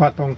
ว่าตรง